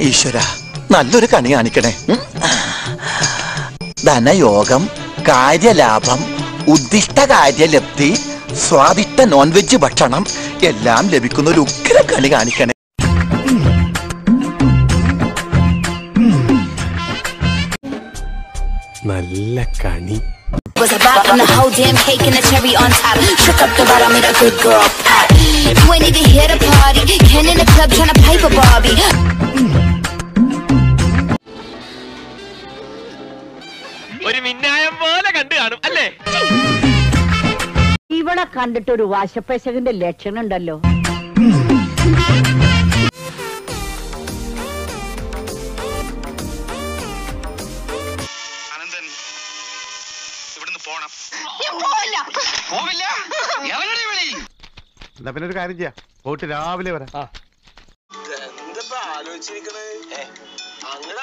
ഈശ്വര നല്ലൊരു കണി കാണിക്കണേ. ധനയോഗം കാര്യലാഭം ഉദ്ദിഷ്ട കാര്യലപ്തി സ്വാദിഷ്ട നോൺ വെജ് ഭക്ഷണം എല്ലാം ലഭിക്കുന്ന ഒരു ഉഗ്ര കണി കാണിക്കണേ. നല്ല കണി. ഒരു മിന്നായം പോലെ കണ്ടു കാണും അല്ലേ? ഇവളെ കണ്ടിട്ട് ഒരു വാശപ്പേശകന്റെ ലക്ഷണം ഉണ്ടല്ലോ. അനന്തൻ ഇവിടുന്ന് പോണം. എന്നാ പിന്നെ ഒരു കാര്യം ചെയ്യാം. പോയിട്ട് രാവിലെ വരാം. എന്താ ആലോചിച്ചിരിക്കണേ? അങ്ങനെ